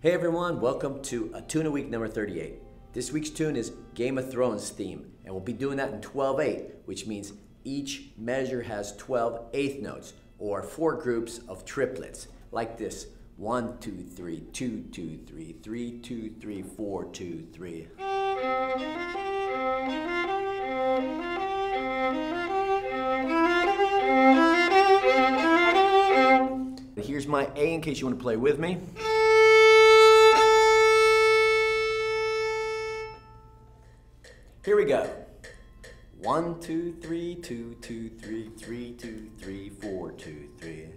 Hey everyone, welcome to a tune a week number 38. This week's tune is Game of Thrones theme, and we'll be doing that in 12 8, which means each measure has 12 eighth notes, or four groups of triplets, like this 1, 2, 3, 2, 2, 3, 3, 2, 3, 4, 2, 3. Here's my A in case you want to play with me. Here we go. One, two, three, two, two, three, three, two, three, four, two, three.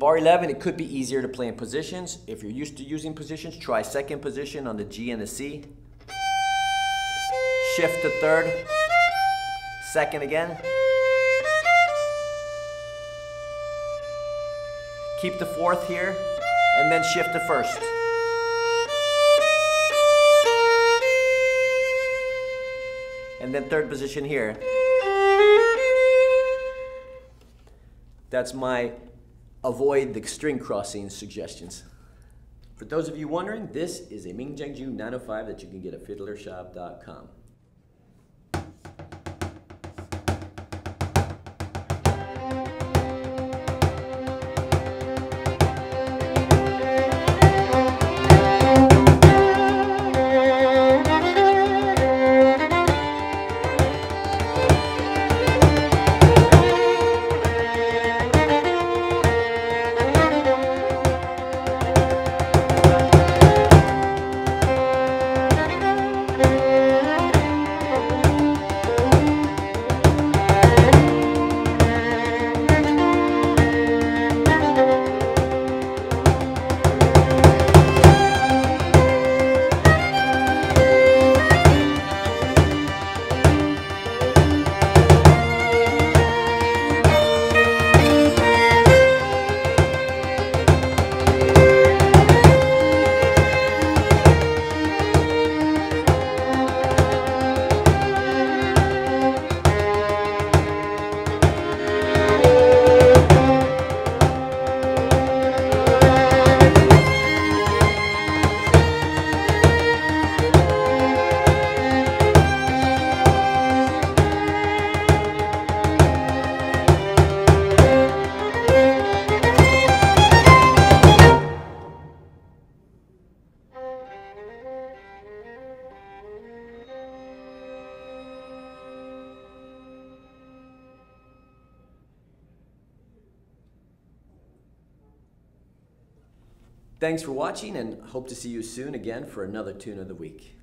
Bar 11, it could be easier to play in positions. If you're used to using positions, try second position on the G and the C. Shift to third, second again. Keep the fourth here, and then shift to first. And then third position here. That's my avoid the string crossing suggestions. For those of you wondering, this is a Ming Jiang Zhu 905 that you can get at fiddlershop.com. Thanks for watching and hope to see you soon again for another Tune of the Week.